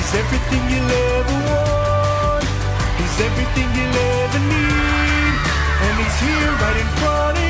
He's everything you'll ever want. He's everything you'll ever need. And he's here right in front of you.